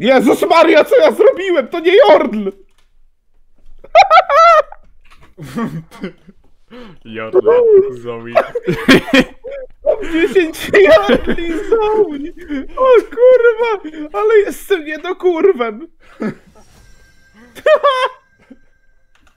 Jezus Maria, co ja zrobiłem? To nie Jordl! Jordle, Zoe. Mam 10 Jordli Zoe! O kurwa! Ale jestem nie do kurwem!